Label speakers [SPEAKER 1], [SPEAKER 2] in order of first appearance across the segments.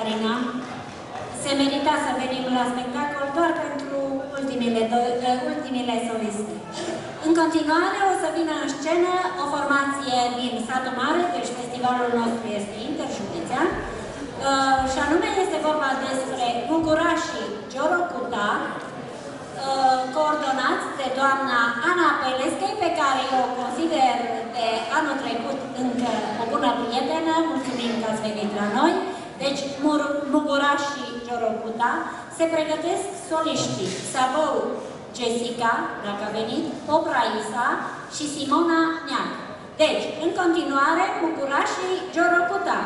[SPEAKER 1] care se merita să venim la spectacol doar pentru ultimele, do eh, ultimele soliste. În continuare o să vină în scenă o formație din satul mare, deci festivalul nostru este
[SPEAKER 2] interjudețean, uh, și anume este vorba despre Bucurașii Giorocuta, uh, eh, coordonați de doamna Ana Pelescăi, pe care eu o
[SPEAKER 3] consider de
[SPEAKER 1] anul trecut încă o bună prietenă. Mulțumim că ați venit la noi. Deci, Mugura și se pregătesc soliștii Sabău Jessica, dacă a venit, Popra Isa și Simona Neac. Deci, în continuare, Mugura și Jorobuta.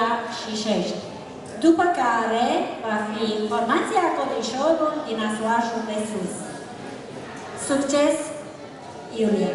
[SPEAKER 1] Oradea și Șești. După care va fi formația Codrișorul din Asuașul de Sus. Succes, Iulia!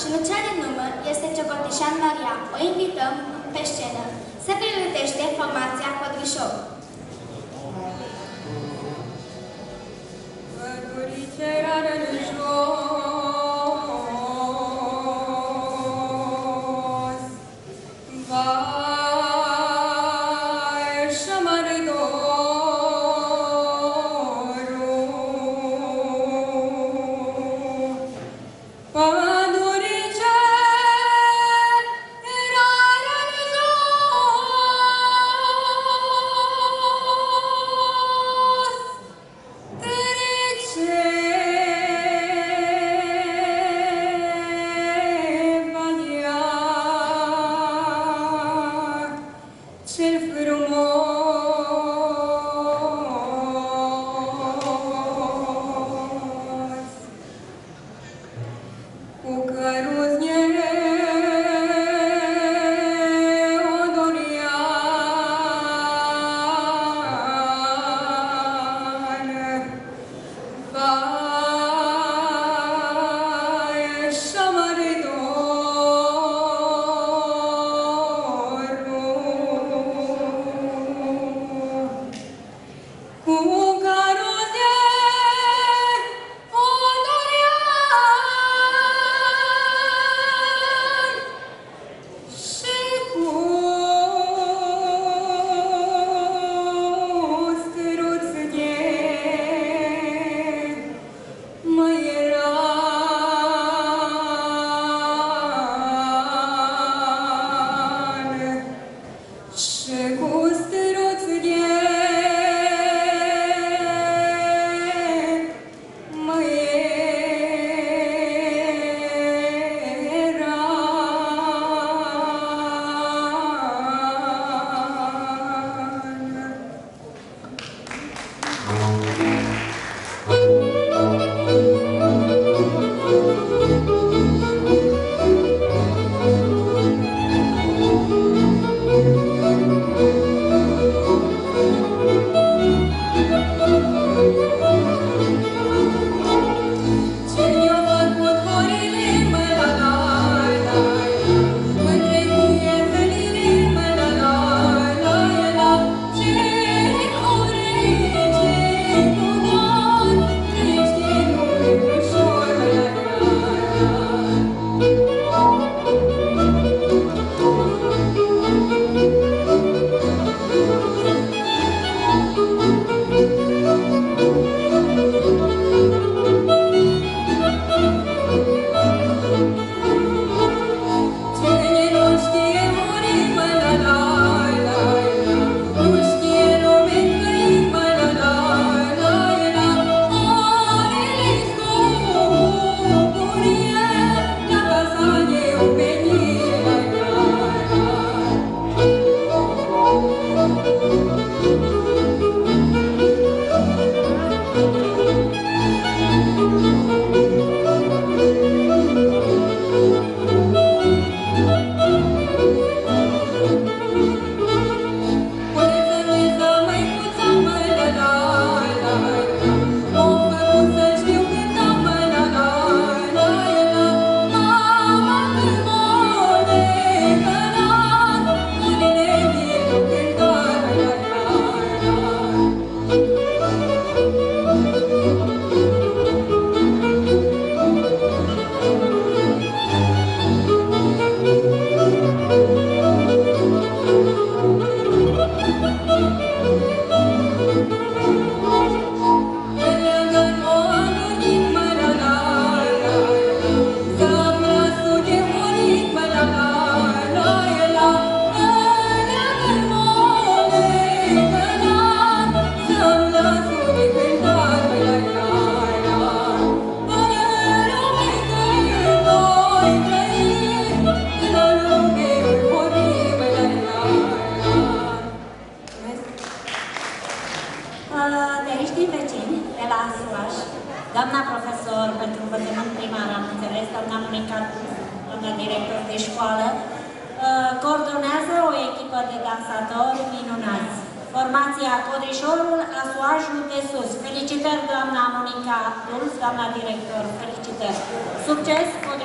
[SPEAKER 1] și nu cea din urmă este Ciocotișan Maria. O invităm pe scenă să pregătește formația Codrișor.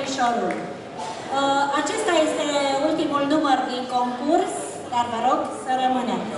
[SPEAKER 4] Mărișorul. Uh,
[SPEAKER 5] acesta este ultimul număr din concurs, dar vă rog să rămâneți.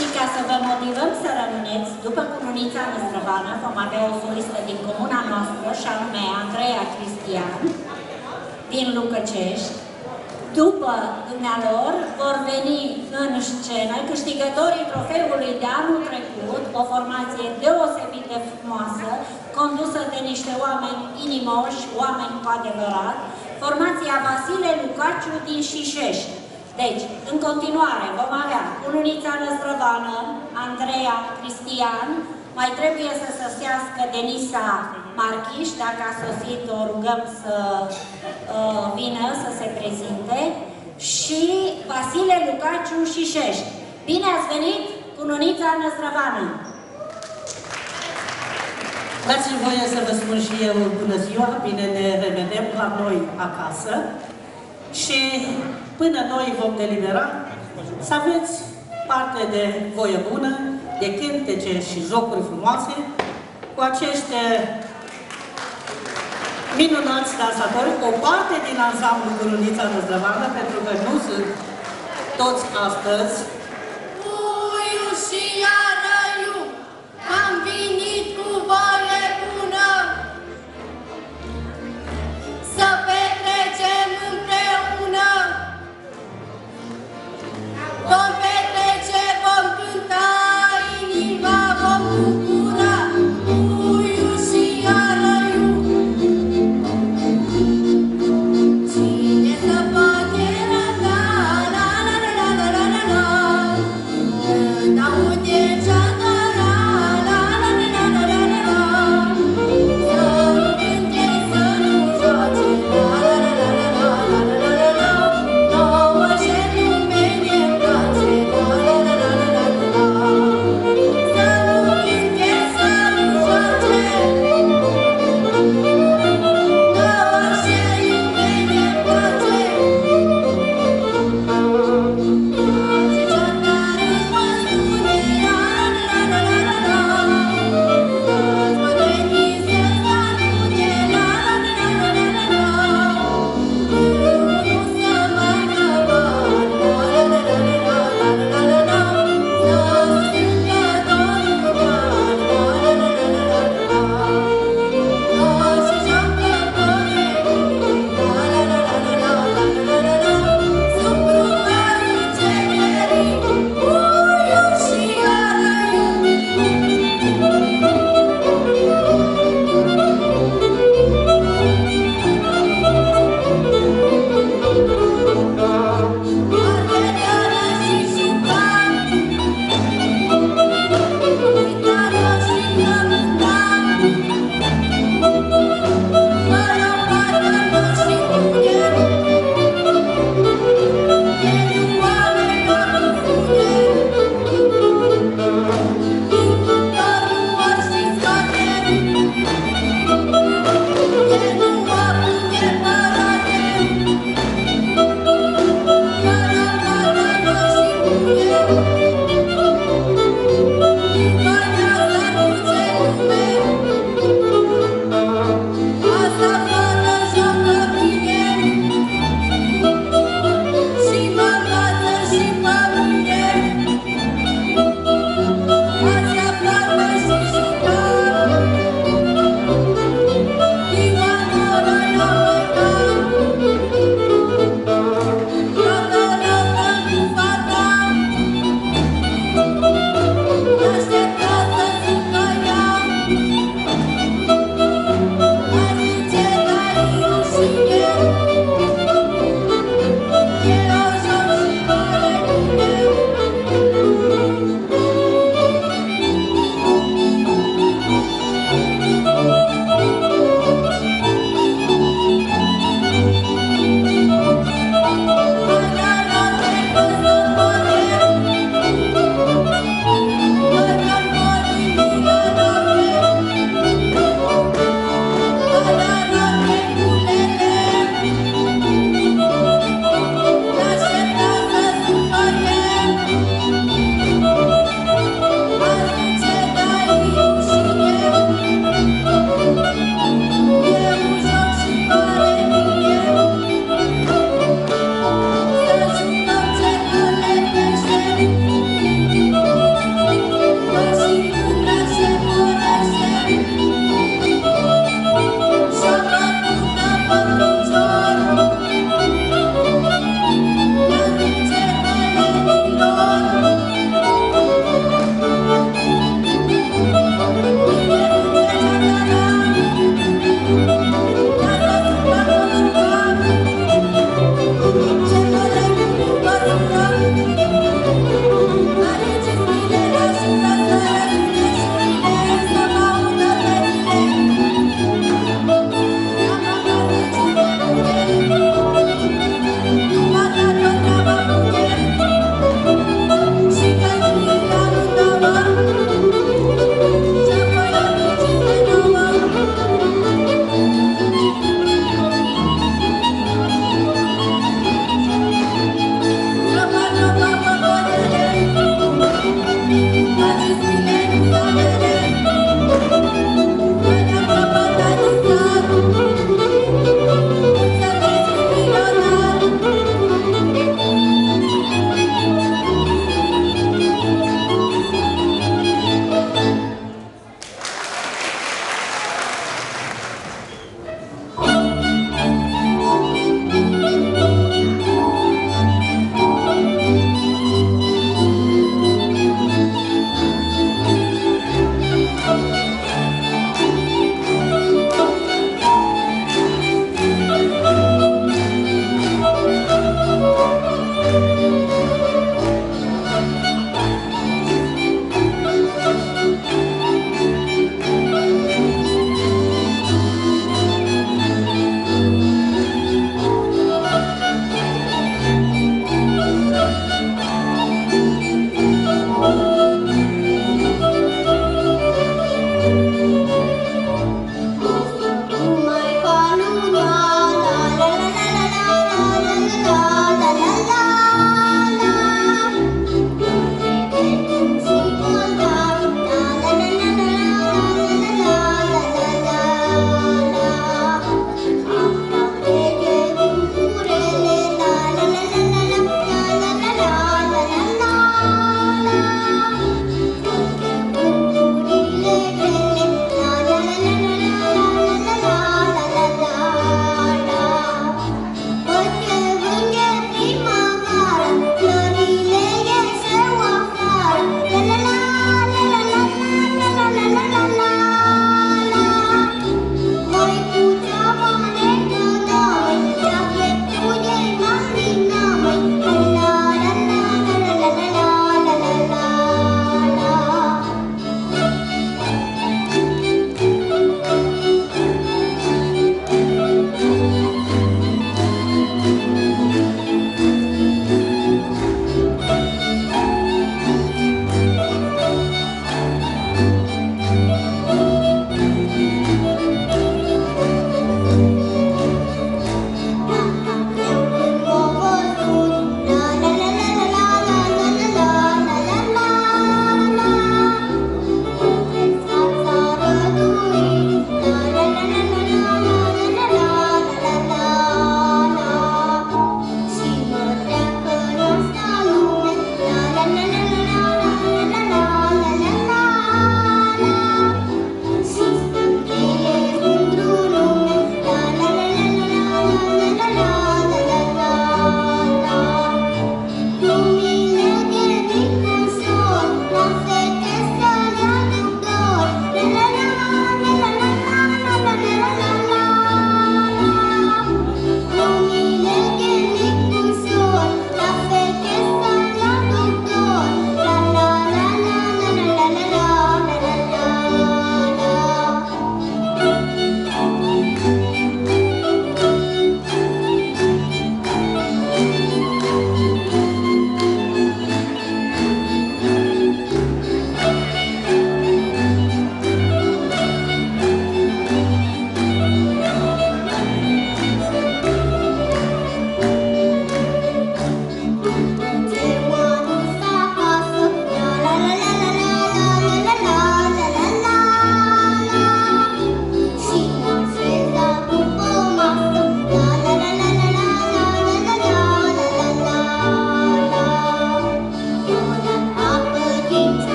[SPEAKER 6] Și ca să
[SPEAKER 1] vă motivăm să rămâneți, după cununița năstrăvană vom avea o solistă din comuna noastră, și anume Andreea Cristian, din Lucăcești. După dumnealor vor veni în scenă câștigătorii trofeului de anul trecut, o formație deosebit de frumoasă, condusă de niște oameni inimoși, oameni cu adevărat, formația Vasile Lucaciu din Șișești. Deci, în continuare, vom avea Ununița Năstrăvană, Andreea Cristian, mai trebuie să sosească Denisa Marchiș, dacă a sosit, o rugăm să uh, vină, să se prezinte, și Vasile Lucaciu Șișești. Bine ați venit, Ununița Năstrăvană!
[SPEAKER 7] Dați-mi voie să vă spun și eu bună ziua, bine ne revedem la noi acasă și până noi vom delibera să aveți parte de voie bună, de cântece și jocuri frumoase cu acești minunați dansatori, o parte din ansamblu Curunița Năzdrăvană, pentru că nu sunt toți astăzi
[SPEAKER 8] Con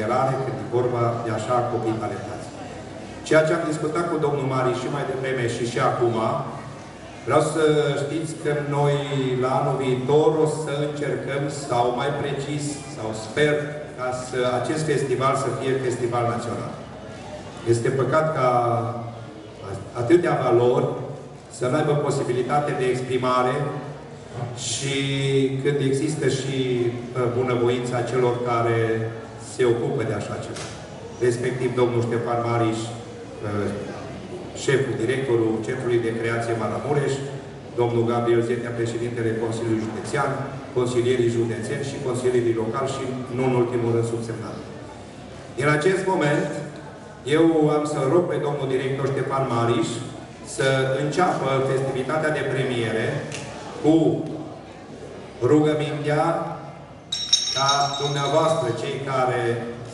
[SPEAKER 8] o deliberare când e vorba de așa copii talentați. Ceea ce am discutat cu domnul Mari și mai devreme și și acum, vreau să știți că noi la anul viitor o să încercăm, sau mai precis, sau sper, ca să, acest festival să fie festival național. Este păcat ca atâtea valori să nu aibă posibilitate de exprimare și când există și uh, bunăvoința celor care se ocupă de așa ceva. Respectiv domnul Ștefan Mariș, uh, șeful, directorul Centrului de Creație Maramureș, domnul Gabriel Zetea, președintele Consiliului Județean, consilierii județeni și consilierii locali și, nu în ultimul rând, subsemnat. În acest moment, eu am să rog pe domnul director Ștefan Mariș să înceapă festivitatea de premiere cu rugămintea ca dumneavoastră, cei care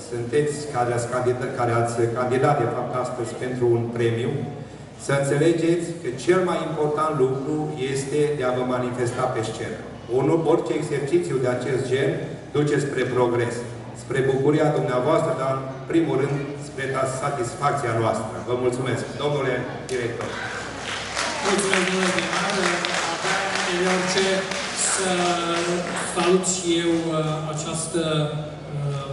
[SPEAKER 8] sunteți, care ați, candidat, care ați candidat, de fapt, astăzi pentru un premiu, să înțelegeți că cel mai important lucru este de a vă manifesta pe scenă. Un, orice exercițiu de acest gen duce spre progres, spre bucuria dumneavoastră, dar în primul rând spre satisfacția noastră. Vă mulțumesc. Domnule director.
[SPEAKER 9] Mulțumesc, domnule primar. Abia de orice să salut și eu uh, această uh,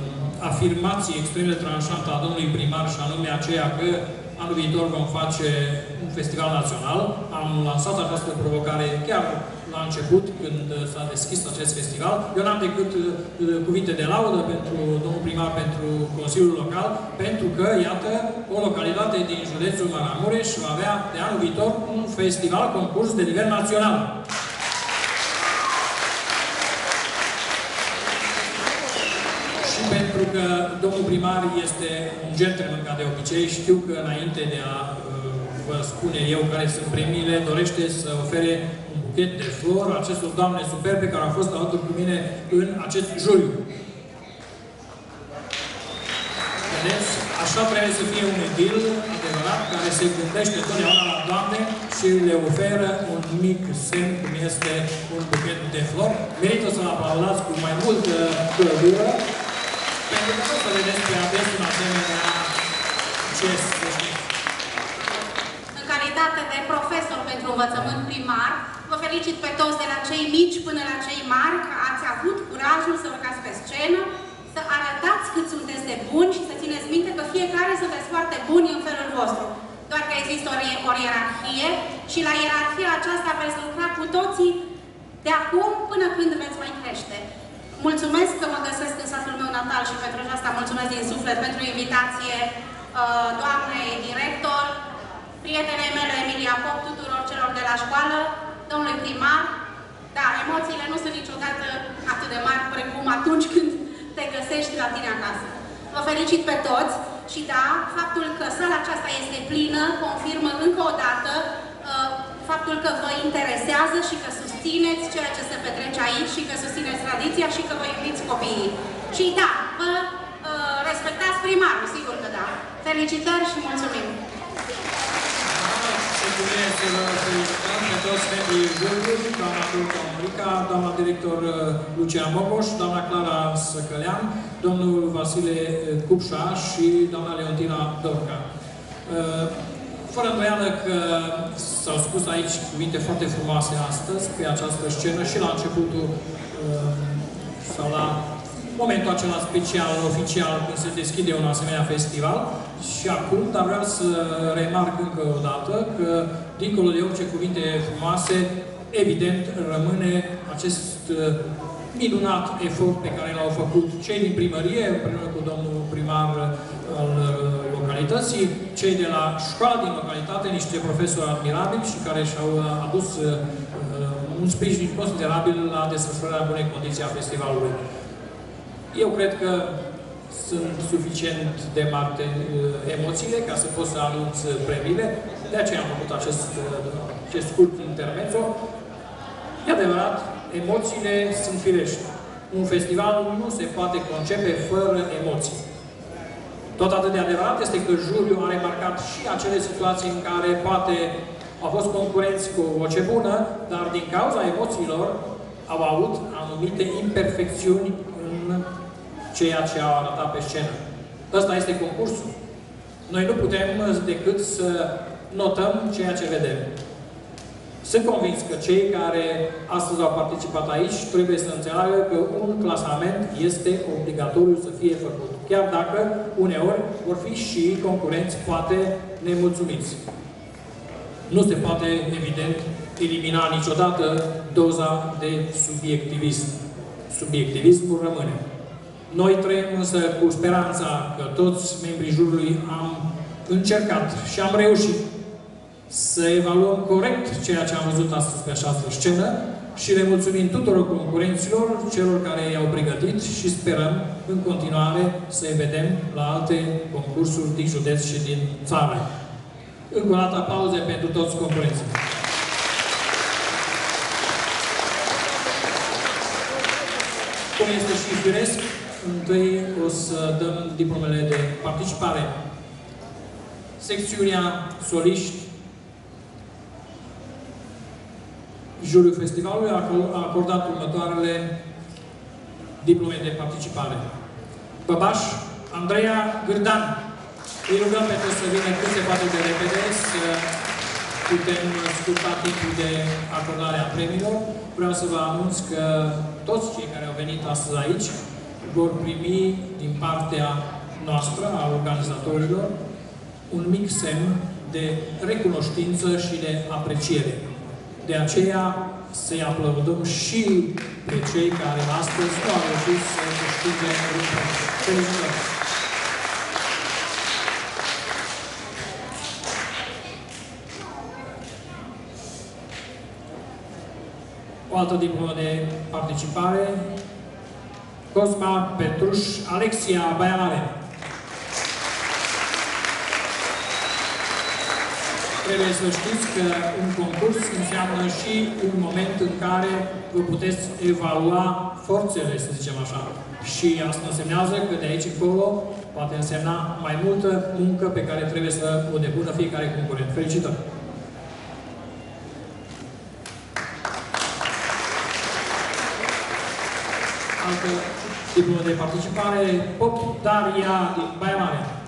[SPEAKER 9] afirmație extrem de tranșantă a domnului primar și anume aceea că anul viitor vom face un festival național. Am lansat această provocare chiar la început, când s-a deschis acest festival. Eu n-am decât uh, cuvinte de laudă pentru domnul primar, pentru Consiliul Local, pentru că, iată, o localitate din județul Maramureș va avea de anul viitor un festival concurs de nivel național. Și pentru că domnul primar este un gentleman ca de obicei, știu că înainte de a uh, vă spune eu care sunt premiile, dorește să ofere un buchet de flori acestor doamne superbe care au fost alături cu mine în acest juriu. Vedeți? Așa trebuie să fie un edil adevărat care se gândește totdeauna la doamne și le oferă un mic semn cum este un buchet de flori. Merită să-l aplaudați cu mai multă căldură pentru că nu o să vedeți pe ades un asemenea gest, să știți.
[SPEAKER 10] În calitate de profesor pentru învățământ primar, vă felicit pe toți de la cei mici până la cei mari că ați avut curajul să urcați pe scenă, să arătați cât sunteți de buni și să țineți minte că fiecare sunteți foarte buni în felul vostru. Doar că există o, o ierarhie și la ierarhia aceasta veți lucra cu toții de acum până când veți mai crește. Mulțumesc că mă găsesc în satul meu natal și pentru asta mulțumesc din suflet pentru invitație uh, doamnei director, prietenei mele Emilia Pop, tuturor celor de la școală, domnului primar. Da, emoțiile nu sunt niciodată atât de mari precum atunci când te găsești la tine acasă. Vă felicit pe toți și da, faptul că sala aceasta este plină confirmă încă o dată uh, faptul că vă interesează și că susțineți ceea ce se petrece aici și că susțineți tradiția și că vă iubiți copiii. Și da, vă uh, respectați primarul, sigur că da. Felicitări și mulțumim!
[SPEAKER 9] Mulțumim să vă felicităm pe toți membrii juriului, doamna Turca Murica, doamna director uh, Lucia Mogoș, doamna Clara Săcălean, domnul Vasile Cupșa și doamna Leontina Dorca. Uh, Fără îndoială că s-au spus aici cuvinte foarte frumoase astăzi pe această scenă și la începutul uh, sau la momentul acela special, oficial, când se deschide un asemenea festival. Și acum, dar vreau să remarc încă o dată că, dincolo de orice cuvinte frumoase, evident rămâne acest uh, minunat efort pe care l-au făcut cei din primărie, împreună cu domnul primar al uh, localității, cei de la școala din localitate, niște profesori admirabili și care și-au uh, adus un sprijin considerabil la desfășurarea bunei condiții a festivalului. Eu cred că sunt suficient de mari uh, emoțiile ca să pot să anunț premiile. De aceea am făcut acest, uh, acest scurt intermezzo. E adevărat, emoțiile sunt firești. Un festival nu se poate concepe fără emoții. Tot atât de adevărat este că juriul a remarcat și acele situații în care poate au fost concurenți cu o voce bună, dar din cauza emoțiilor au avut anumite imperfecțiuni în ceea ce au arătat pe scenă. Ăsta este concursul. Noi nu putem decât să notăm ceea ce vedem. Sunt convins că cei care astăzi au participat aici trebuie să înțeleagă că un clasament este obligatoriu să fie făcut. Chiar dacă uneori vor fi și concurenți poate nemulțumiți. Nu se poate, evident, elimina niciodată doza de subiectivism. Subiectivismul rămâne. Noi trăim însă cu speranța că toți membrii jurului am încercat și am reușit să evaluăm corect ceea ce am văzut astăzi pe această scenă și le mulțumim tuturor concurenților, celor care i-au pregătit și sperăm în continuare să-i vedem la alte concursuri din județ și din țară. Încă o dată aplauze pentru toți concurenții. Cum este și firesc, întâi o să dăm diplomele de participare. Secțiunea soliști Juriul festivalului a acordat următoarele diplome de participare. Băbaș Andreea Gârdan. Îi rugăm pe toți să vină cât se poate de repede să putem scurta timpul de acordare a premiilor. Vreau să vă anunț că toți cei care au venit astăzi aici vor primi din partea noastră, a organizatorilor, un mic semn de recunoștință și de apreciere. De aceea să-i aplaudăm și pe cei care astăzi nu au reușit să câștige Felicitări! O altă diplomă de participare, Cosma Petruș, Alexia Baianare. Trebuie să știți că un concurs înseamnă și un moment în care vă puteți evalua forțele, să zicem așa. Și asta însemnează că de aici încolo poate însemna mai multă muncă pe care trebuie să o depună fiecare concurent. Felicitări! Altă tipul de participare, Pop Daria din Baia Mare.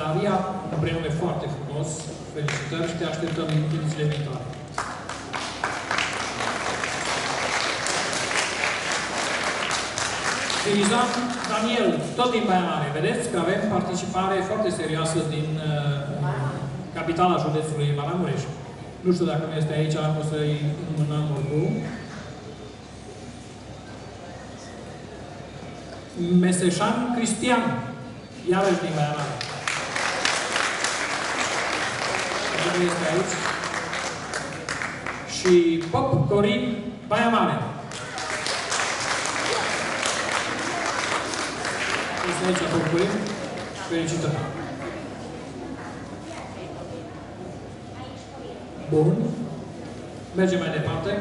[SPEAKER 9] Daria, un prenume foarte frumos, felicitări și te așteptăm în zilele viitoare. Dirizan Daniel, tot din Baia Mare. Vedeți că avem participare foarte serioasă din uh, capitala județului Maramureș. Nu știu dacă nu este aici, o să-i înmânăm oricum. Meseșan Cristian, iarăși din Baia Mare. Nu este aici. Și Pop Corin Baia Mare. Este aici Pop Corin. Felicitări. Bun. Mergem mai departe.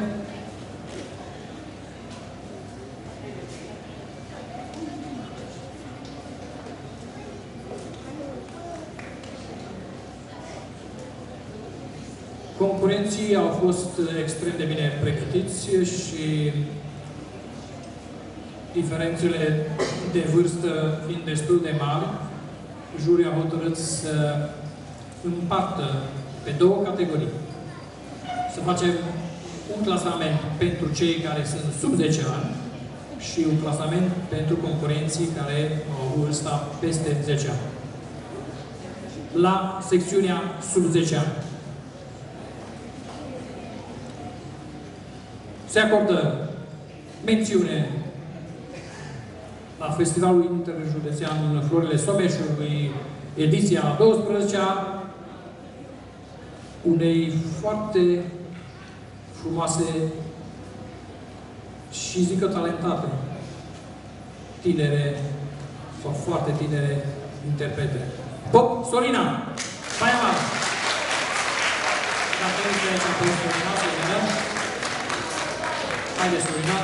[SPEAKER 9] Concurenții au fost extrem de bine pregătiți și diferențele de vârstă fiind destul de mari, jurii a hotărât să împartă pe două categorii. Să facem un clasament pentru cei care sunt sub 10 ani și un clasament pentru concurenții care au vârsta peste 10 ani. La secțiunea sub 10 ani. Se acordă mențiune la Festivalul Interjudețean Florile Someșului, ediția 12-a, unei foarte frumoase și zic că talentate tinere sau foarte tinere interprete. Pop Sorina, Baia Mare. Dacă este aici pe Sorina, să vedem. Haide, Sorina.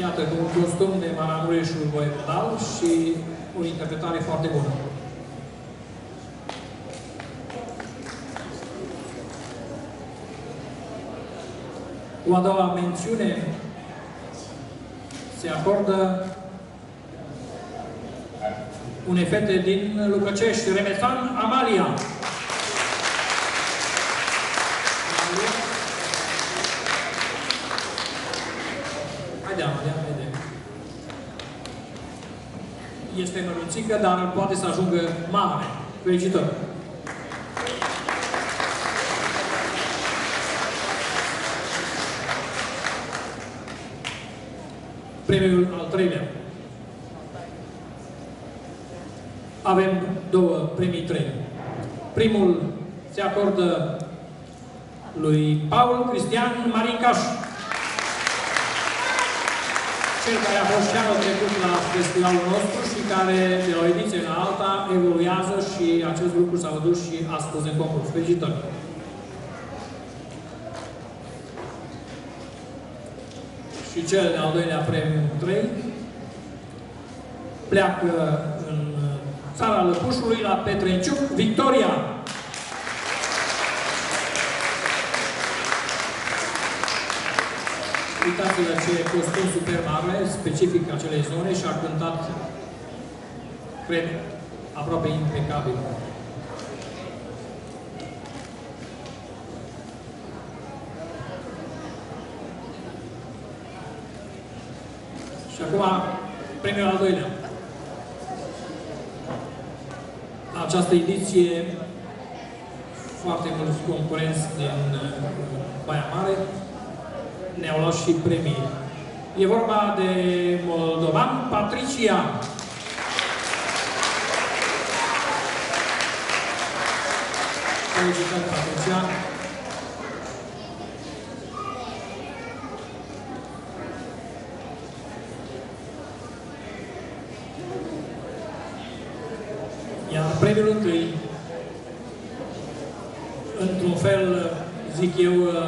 [SPEAKER 9] Iată, cu un costum de Maramureșul Boiemdal și o interpretare foarte bună. O a doua mențiune se acordă unei fete din Lucăcești, Remetan Amalia. Este mărunțică, dar poate să ajungă mare. Felicitări! Premiul al treilea. Avem două premii trei. Primul se acordă lui Paul Cristian Marincaș, cel care a fost și anul trecut la festivalul nostru și care de la o ediție în alta evoluează și acest lucru s-a văzut și astăzi în concurs. Felicitări! și cel de-al doilea premiu 3 pleacă în țara Lăpușului la Petrenciuc, Victoria. Uitați-vă ce costum super mare, specific acelei zone și a cântat, cred, aproape impecabil. Și acum, premiul al doilea. La această ediție, foarte mulți concurenți din uh, Baia Mare ne-au luat și premii. E vorba de moldovan Patricia. Felicitări, Patricia. Iar premiul întâi, într-un fel, zic eu, uh, previzibil,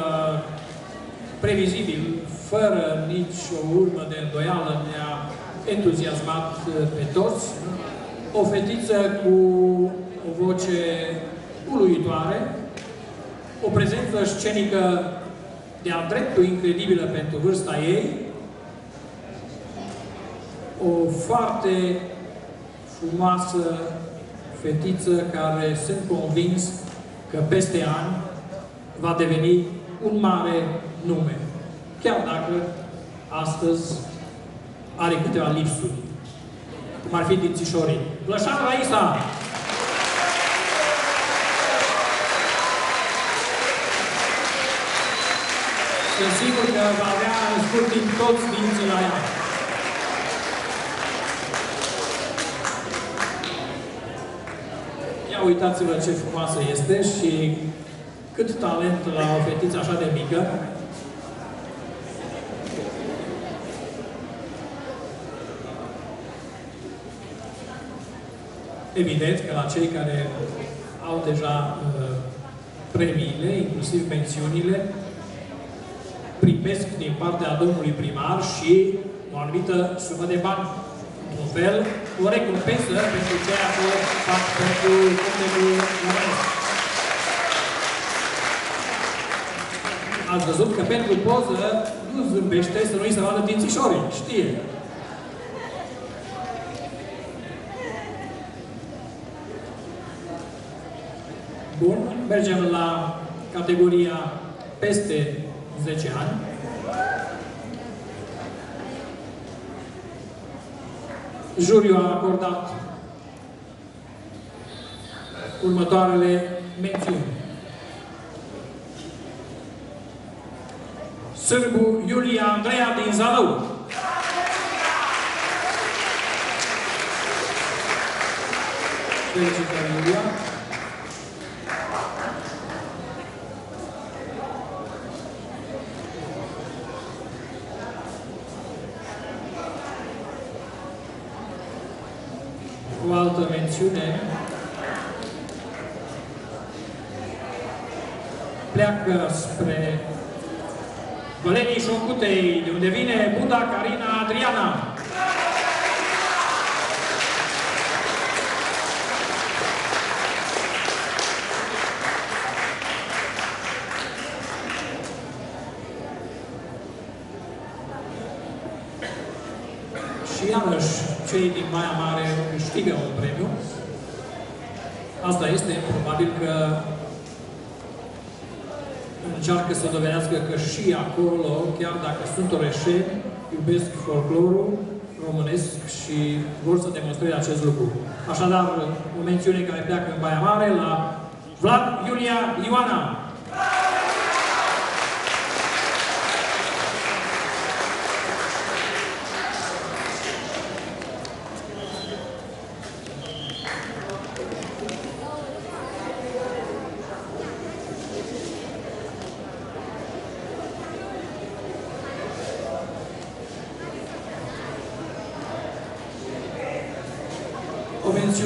[SPEAKER 9] fără nici o urmă de îndoială, ne-a entuziasmat uh, pe toți. O fetiță cu o voce uluitoare, o prezență scenică de-a dreptul incredibilă pentru vârsta ei, o foarte frumoasă fetiță care sunt convins că peste ani va deveni un mare nume. Chiar dacă astăzi are câteva lipsuri, cum ar fi dințișorii. Plășan Raisa! Sunt sigur că va avea în scurt timp toți dinții la ea. Ia uitați-vă ce frumoasă este și cât talent la o fetiță așa de mică. Evident că la cei care au deja uh, premiile, inclusiv mențiunile, primesc din partea domnului primar și o anumită sumă de bani. Un fel, o recompensă pentru ceea ce fac pentru comunul românesc. Ați văzut că pentru poză nu zâmbește să nu-i se vadă dințișorii, știe. Bun, mergem la categoria peste 10 ani. Juriul a acordat următoarele mențiuni. Sârbu Iulia Andreea din Zalău. Felicitări, Iulia. O altă mențiune pleacă spre Vălenii Șocutei, de unde vine Buda Carina Adriana. Și iarăși, cei din Maia Mare câștigă un premiu. Asta este, probabil că încearcă să dovedească că și acolo, chiar dacă sunt orășeni, iubesc folclorul românesc și vor să demonstreze acest lucru. Așadar, o mențiune care pleacă în Baia Mare la Vlad Iulia Ioana.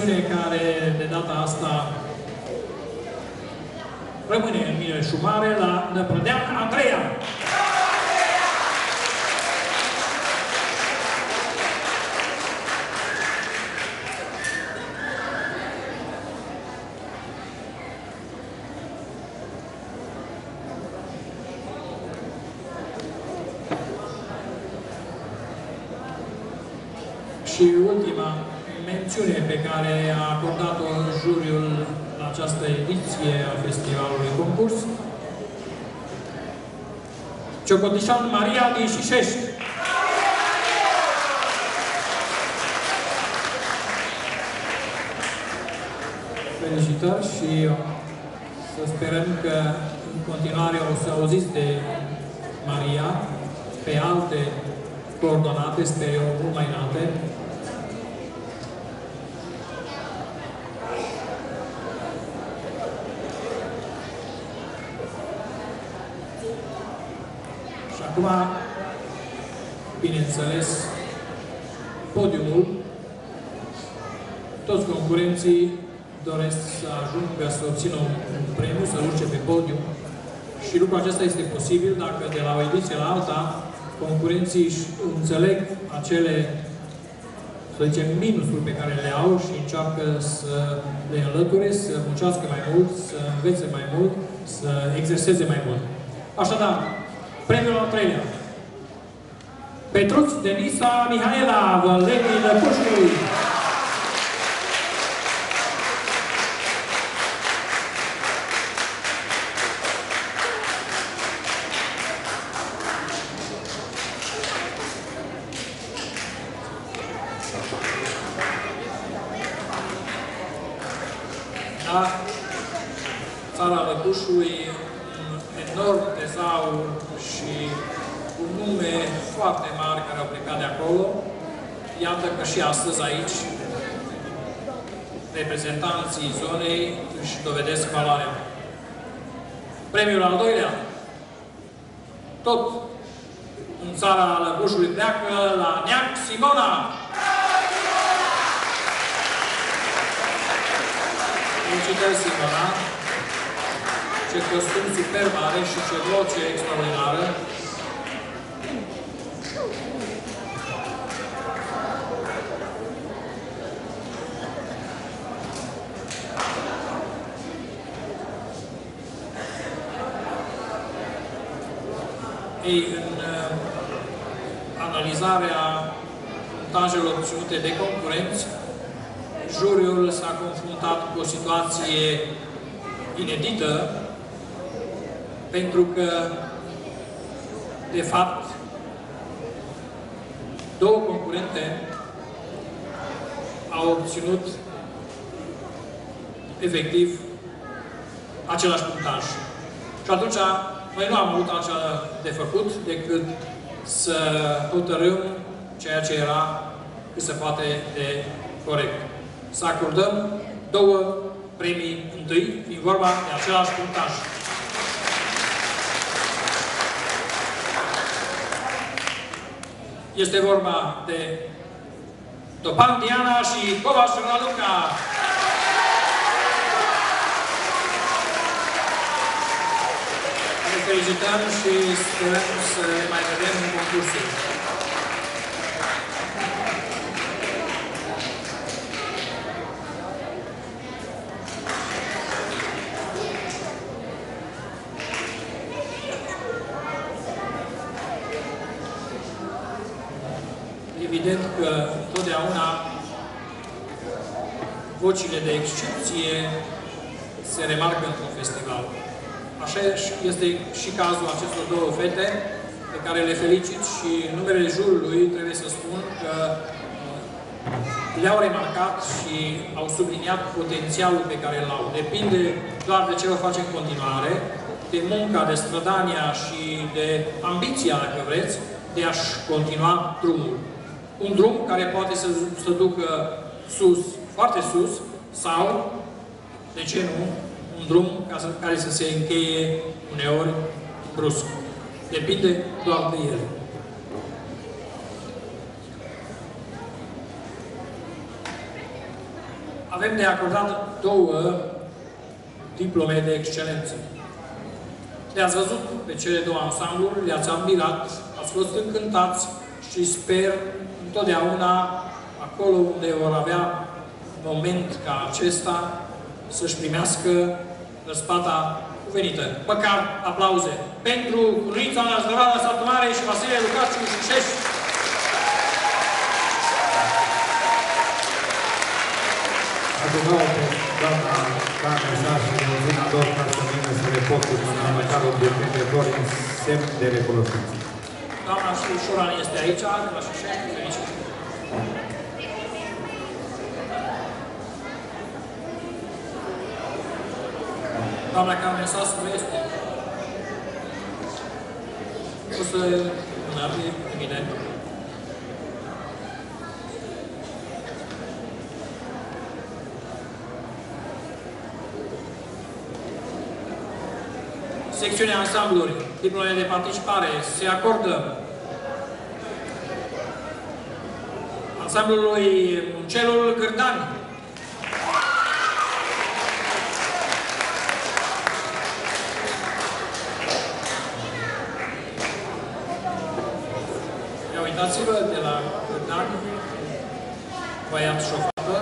[SPEAKER 9] O mențiune care, de data asta, rămâne în mine șumare la Năprădean Andreea. Și ultima mențiune pe care a acordat-o juriul la această ediție a festivalului concurs, Ciocotișan Maria din Șișești. Felicitări și să sperăm că în continuare o să auziți de Maria pe alte coordonate, sper eu, mult mai înalte, Și acum, bineînțeles, podiumul, toți concurenții doresc să ajungă să obțină un, un premiu, să urce pe podium. Și lucrul acesta este posibil dacă de la o ediție la alta concurenții își înțeleg acele, să zicem, minusuri pe care le au și încearcă să le înlăture, să muncească mai mult, să învețe mai mult, să exerseze mai mult. Așadar, premiul al treilea. Petruț Denisa Mihaela, Vălenii Lăpușului. Da, țara Lăpușului, un enorm tezaur și un nume foarte mare care au plecat de acolo. Iată că și astăzi aici, reprezentanții zonei își dovedesc valoarea. Premiul al doilea, tot în țara Lăbușului pleacă la Neac Simona. Felicitări, Simona! Ce costum superb are și ce voce extraordinară! Ei, în uh, analizarea montajelor obținute de concurenți, juriul s-a confruntat cu o situație inedită, pentru că, de fapt, două concurente au obținut efectiv același punctaj. Și atunci noi nu am avut altceva de făcut decât să hotărâm ceea ce era cât se poate de corect. Să acordăm două premii întâi, fiind vorba de același punctaj. Este vorba de Topan Diana și Covaș Raluca. Le felicităm și sperăm să le mai vedem în concursul. Evident că totdeauna vocile de excepție se remarcă într-un festival. Așa este și cazul acestor două fete, pe care le felicit și în numele jurului trebuie să spun că uh, le-au remarcat și au subliniat potențialul pe care îl au. Depinde doar de ce o face în continuare, de munca, de strădania și de ambiția, dacă vreți, de a-și continua drumul. Un drum care poate să, să ducă sus, foarte sus, sau, de ce nu, un drum ca să, care să se încheie uneori brusc. Depinde doar de el. Avem de acordat două diplome de excelență. Le-ați văzut pe cele două ansambluri, le-ați admirat, ați fost încântați și sper întotdeauna acolo unde vor avea moment ca acesta să-și primească răspata cuvenită. Măcar aplauze pentru Cunurița Ana Zdravana Satu Mare și Vasile Lucașciu și Șești.
[SPEAKER 8] Adunau pe doamna Carmen Sar și Rozina Dor ca să vină să le pot urmăna măcar obiective de dor în semn de recunoștință.
[SPEAKER 9] Doamna Șușoran este aici, la Șușești, felicit. Doamna Carmen Sas nu este. O să mâna, evident. Secțiunea ansambluri, diplomele de participare, se acordă ansamblului Muncelul Cârdan. Uitați-vă de la Cârdan, băiat și o fată,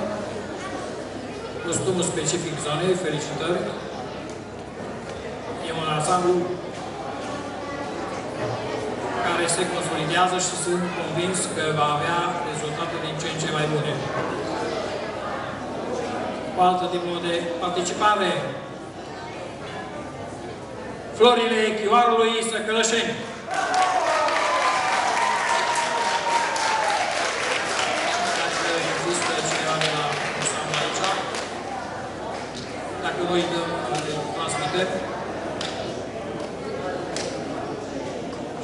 [SPEAKER 9] costumul specific zonei, felicitări. E un ansamblu care se consolidează și sunt convins că va avea rezultate din ce în ce mai bune. O altă tipul de participare. Florile Chioarului Săcălășeni. Dacă există cineva de la ansamblu aici, dacă noi dăm, le transmitem,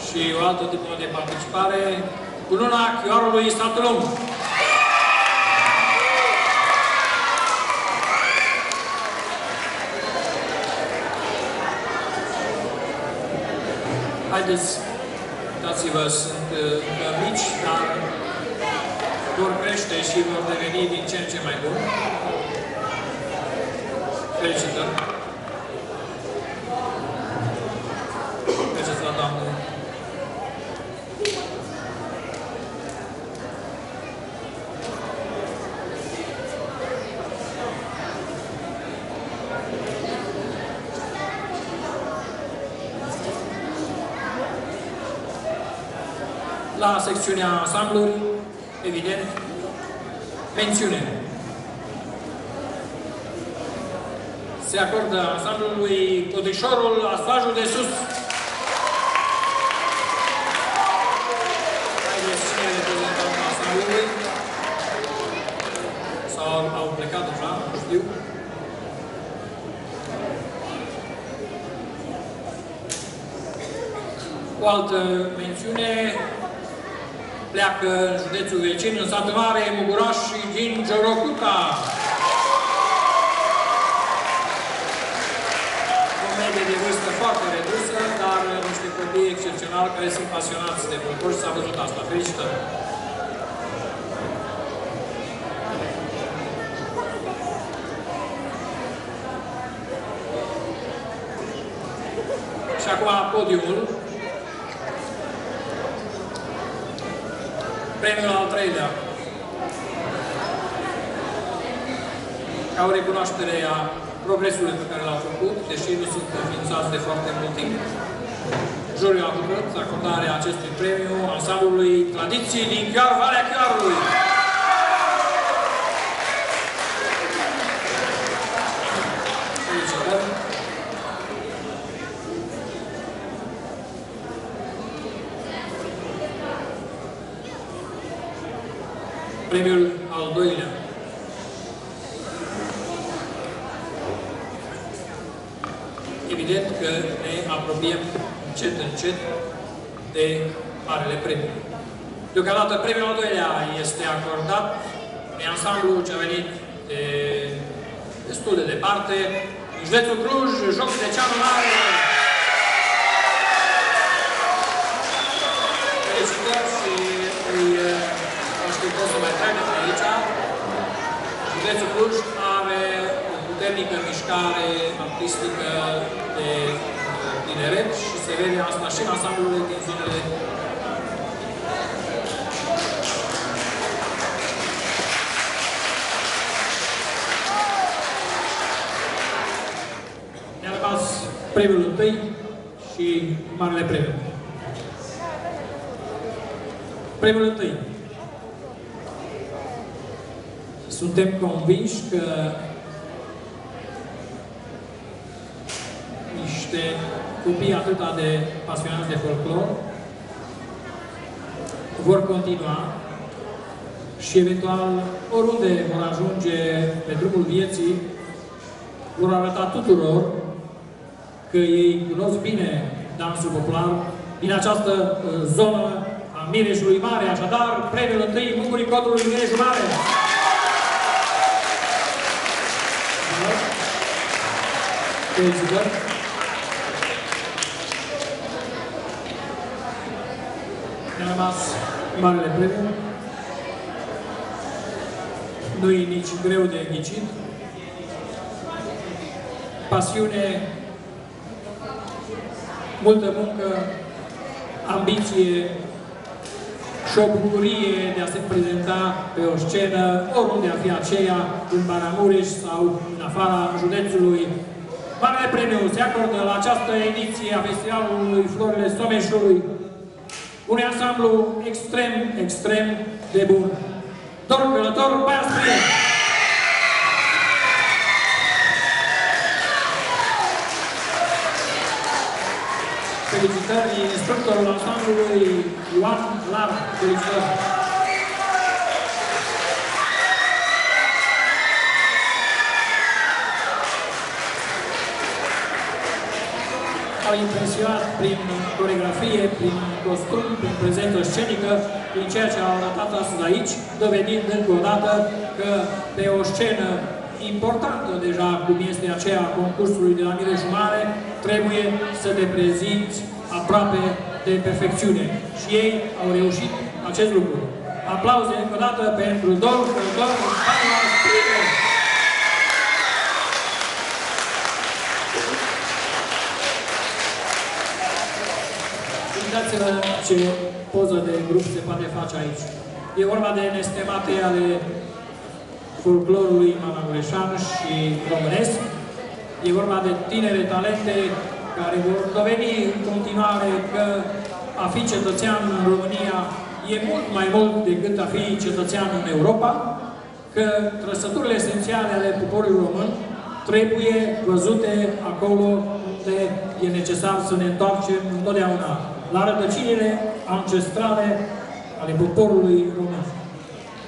[SPEAKER 9] și o altă tipă de participare cu luna Chioarului Statul Lung. Haideți, uitați-vă, sunt încă mici, dar vor crește și vor deveni din ce în ce mai buni. Felicitări! Mergeți la doamnă. la secțiunea ansambluri, evident, mențiune. Se acordă ansamblului Codișorul Asfajul de Sus. Haideți cine e reprezentantul ansamblului? Sau au plecat deja, nu știu. O altă mențiune pleacă în județul vecin, în satul mare, Muguraș și din Giorocuta. medie de vârstă foarte redusă, dar niște copii excepționali care sunt pasionați de folclor și s-a văzut asta. Felicitări! Și acum podiumul. Premiul al treilea. Ca o recunoaștere a progresului pe care l-au făcut, deși nu sunt înființați de foarte mult timp. Juriul a hotărât acordarea acestui premiu ansamblului Tradiții din Chiar Valea Chiarului. Felicitări! Premiul al doilea. Evident că ne apropiem încet, încet de marele premiu. Deocamdată premiul al doilea este acordat de ansamblu ce a venit de destul de departe, din județul Cluj, joc de cea mare. Felicitări și îi așteptăm să mai treacă pe aici. Județul Cluj are o puternică mișcare artistică de tineret și se vede asta și în ansamblurile din zonele Ne-a rămas premiul întâi și marele premiu. Premiul întâi. Suntem convinși că niște copii atât de pasionați de folclor vor continua și eventual oriunde vor ajunge pe drumul vieții, vor arăta tuturor că ei cunosc bine dansul popular din această uh, zonă a Mireșului Mare. Așadar, premiul întâi Mungurii Codrului Mireșul Mare. Felicitări! Ne-a rămas marele premiu. Nu e nici greu de ghicit. Pasiune, multă muncă, ambiție și o bucurie de a se prezenta pe o scenă, oriunde a fi aceea, în Maramureș sau în afara județului. Marele premiu se acordă la această ediție a Festivalului Florile Someșului unui ansamblu extrem, extrem de bun. Dor Călător, Baia Sprie! Felicitări instructorul ansamblului Ioan Lar. Felicitări! au impresionat prin coregrafie, prin costum, prin prezență scenică, prin ceea ce au arătat astăzi aici, dovedind încă o dată că pe o scenă importantă deja, cum este aceea a concursului de la Mireșu Mare, trebuie să te prezinți aproape de perfecțiune. Și ei au reușit acest lucru. Aplauze încă o dată pentru domnul domnul Paula Springer. Uitați-vă ce poză de grup se poate face aici. E vorba de nestemate ale folclorului mamamureșan și românesc. E vorba de tinere talente care vor doveni în continuare că a fi cetățean în România e mult mai mult decât a fi cetățean în Europa, că trăsăturile esențiale ale poporului român trebuie văzute acolo unde e necesar să ne întoarcem întotdeauna la rădăcinile ancestrale ale poporului român.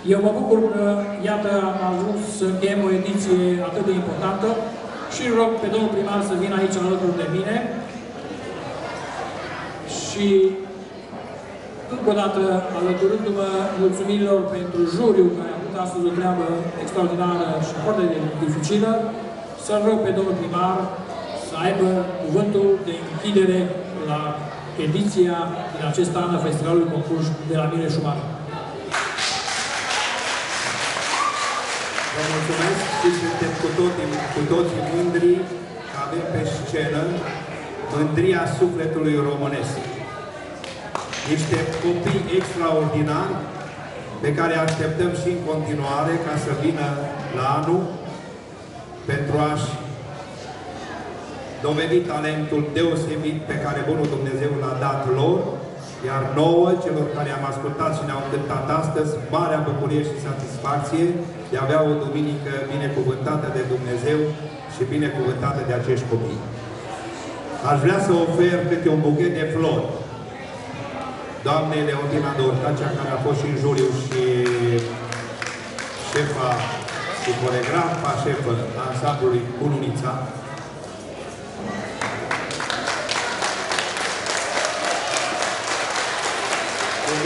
[SPEAKER 9] Eu mă bucur că, iată, am ajuns să încheiem o ediție atât de importantă și rog pe domnul primar să vină aici alături de mine și încă o dată alăturându-mă mulțumirilor pentru juriu care a avut astăzi o treabă extraordinară și foarte dificilă, să rog pe domnul primar să aibă cuvântul de închidere la ediția din acest an a Festivalului Concurs de la Mireșu Mare.
[SPEAKER 8] Vă mulțumesc și suntem cu toții, cu toții mândri că avem pe scenă mândria sufletului românesc. Niște copii extraordinari pe care așteptăm și în continuare ca să vină la anul pentru a-și dovedi talentul deosebit pe care Bunul Dumnezeu l-a dat lor, iar nouă, celor care am ascultat și ne-au cântat astăzi, marea bucurie și satisfacție de a avea o duminică binecuvântată de Dumnezeu și binecuvântată de acești copii. Aș vrea să ofer câte un buchet de flori doamnei Leontina Dorca, cea care a fost și în juriu și șefa și coregrafa șefă a ansamblului Cununița.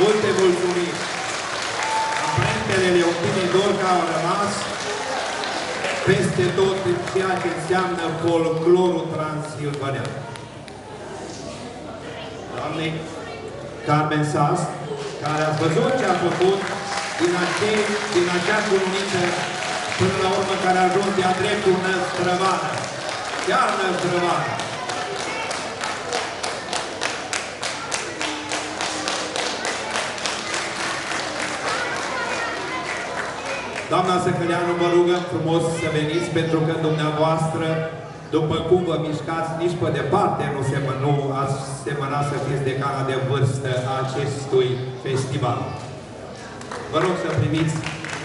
[SPEAKER 8] Multe mulțumiri. Amprentele Leontinei Dorca au rămas peste tot în ceea ce înseamnă folclorul transilvanean. Doamne, Carmen Sas, care ați văzut ce a făcut din, acei, din acea comunită până la urmă care a ajuns de-a dreptul năstrăvană. Chiar năstrăvană. Doamna Săcăleanu, vă rugăm frumos să veniți pentru că dumneavoastră după cum vă mișcați, nici pe departe nu, semă, nu ați semăna să fiți decana de vârstă a acestui festival. Vă rog să primiți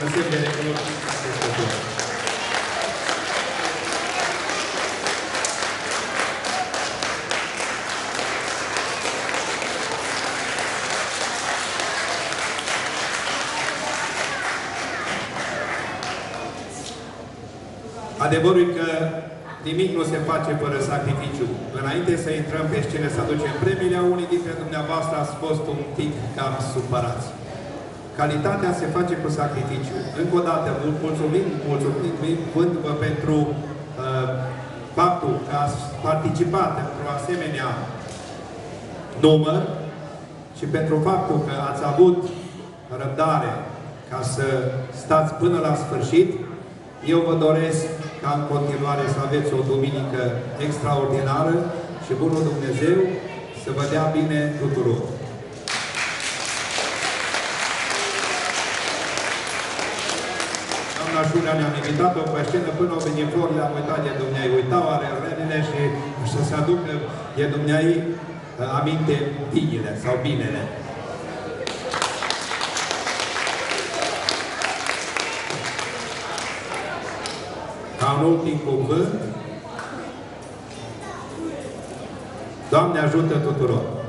[SPEAKER 8] în semn de recunoștință Adevărul că Nimic nu se face fără sacrificiu. Înainte să intrăm pe scenă să aducem premiile, unii dintre dumneavoastră ați fost un pic cam supărați. Calitatea se face cu sacrificiu. Încă o dată, mulțumim, mulțumim vă pentru uh, faptul că ați participat într-o asemenea număr și pentru faptul că ați avut răbdare ca să stați până la sfârșit, eu vă doresc ca în continuare să aveți o duminică extraordinară și Bunul Dumnezeu să vă dea bine tuturor. Doamna Șurea ne-am invitat-o pe scenă până au venit flori, le-am uitat de Dumnezeu. Uitau are renile și să se aducă de Dumnezeu aminte binele sau binele. Ca un ultim cuvânt, Doamne ajută tuturor!